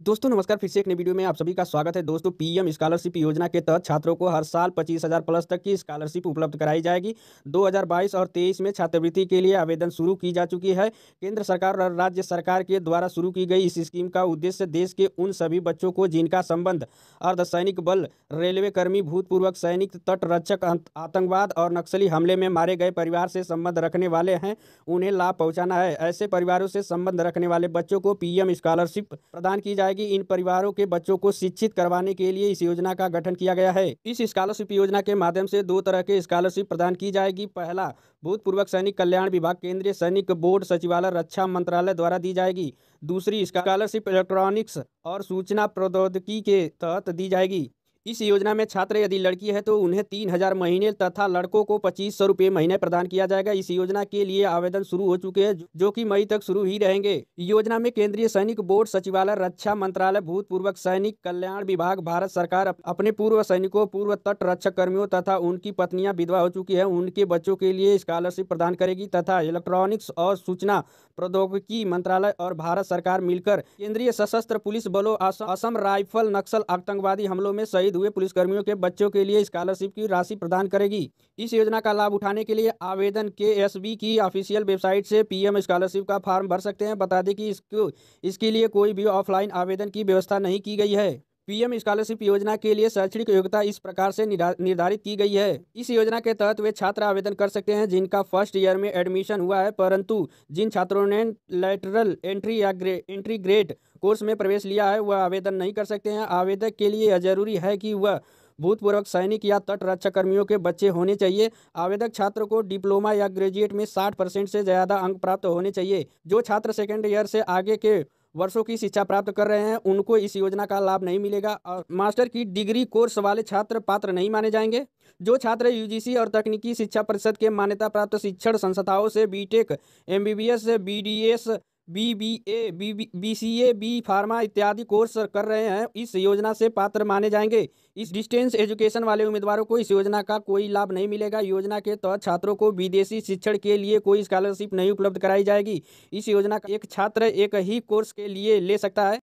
दोस्तों, नमस्कार, फिर से एक नई वीडियो में आप सभी का स्वागत है। दोस्तों, पीएम स्कॉलरशिप योजना के तहत छात्रों को हर साल पच्चीस हज़ार प्लस तक की स्कॉलरशिप उपलब्ध कराई जाएगी। 2022 और 23 में छात्रवृत्ति के लिए आवेदन शुरू की जा चुकी है। केंद्र सरकार और राज्य सरकार के द्वारा शुरू की गई इस स्कीम का उद्देश्य देश के उन सभी बच्चों को जिनका संबंध अर्धसैनिक बल रेलवे कर्मी भूतपूर्व सैनिक, तटरक्षक आतंकवाद और नक्सली हमले में मारे गए परिवार से संबंध रखने वाले हैं, उन्हें लाभ पहुँचाना है। ऐसे परिवारों से संबंध रखने वाले बच्चों को पीएम स्कॉलरशिप प्रदान की जाए जाएगी इन परिवारों के बच्चों को शिक्षित करवाने के लिए इस योजना का गठन किया गया है। इस स्कॉलरशिप योजना के माध्यम से दो तरह के स्कॉलरशिप प्रदान की जाएगी। पहला भूतपूर्वक सैनिक कल्याण विभाग, केंद्रीय सैनिक बोर्ड सचिवालय, रक्षा मंत्रालय द्वारा दी जाएगी। दूसरी स्कॉलरशिप इलेक्ट्रॉनिक्स और सूचना प्रौद्योगिकी के तहत दी जाएगी। इस योजना में छात्र यदि लड़की है तो उन्हें तीन हज़ार महीने तथा लड़कों को पच्चीस सौ रुपये महीने प्रदान किया जाएगा। इस योजना के लिए आवेदन शुरू हो चुके हैं, जो कि मई तक शुरू ही रहेंगे। योजना में केंद्रीय सैनिक बोर्ड, सचिवालय, रक्षा मंत्रालय, भूतपूर्व सैनिक कल्याण विभाग, भारत सरकार अपने पूर्व सैनिकों, पूर्व तट रक्षक कर्मियों तथा उनकी पत्नियाँ विधवा हो चुकी है। उनके बच्चों के लिए स्कॉलरशिप प्रदान करेगी तथा इलेक्ट्रॉनिक्स और सूचना प्रौद्योगिकी मंत्रालय और भारत सरकार मिलकर केंद्रीय सशस्त्र पुलिस बलों असम राइफल नक्सल आतंकवादी हमलों में शहीद हुए पुलिसकर्मियों के बच्चों के लिए स्कॉलरशिप की राशि प्रदान करेगी। इस योजना का लाभ उठाने के लिए आवेदन के एस की ऑफिशियल वेबसाइट से पीएम स्कॉलरशिप का फॉर्म भर सकते हैं। बता दें कि इसको, इसके लिए कोई भी ऑफलाइन आवेदन की व्यवस्था नहीं की गई है। पीएम स्कॉलरशिप योजना के लिए शैक्षणिक योग्यता इस प्रकार से निर्धारित की गई है। इस योजना के तहत वे छात्र आवेदन कर सकते हैं जिनका फ़र्स्ट ईयर में एडमिशन हुआ है परंतु जिन छात्रों ने लेटरल एंट्री या ग्रे, एंट्री ग्रेड कोर्स में प्रवेश लिया है वह आवेदन नहीं कर सकते हैं। आवेदक के लिए यह ज़रूरी है कि वह भूतपूर्व सैनिक या तट रक्षा कर्मियों के बच्चे होने चाहिए। आवेदक छात्र को डिप्लोमा या ग्रेजुएट में 60 परसेंट से ज़्यादा अंक प्राप्त होने चाहिए जो छात्र सेकेंड ईयर से आगे के वर्षों की शिक्षा प्राप्त कर रहे हैं, उनको इस योजना का लाभ नहीं मिलेगा और मास्टर की डिग्री कोर्स वाले छात्र पात्र नहीं माने जाएँगे। जो छात्र यूजीसी और तकनीकी शिक्षा परिषद के मान्यता प्राप्त शिक्षण संस्थाओं से BTech MBBS BDS B B A B B B C A B pharma इत्यादि कोर्स कर रहे हैं। इस योजना से पात्र माने जाएँगे। इस डिस्टेंस एजुकेशन वाले उम्मीदवारों को इस योजना का कोई लाभ नहीं मिलेगा। योजना के तहत छात्रों को विदेशी शिक्षण के लिए कोई स्कॉलरशिप नहीं उपलब्ध कराई जाएगी। इस योजना का एक छात्र एक ही कोर्स के लिए ले सकता है।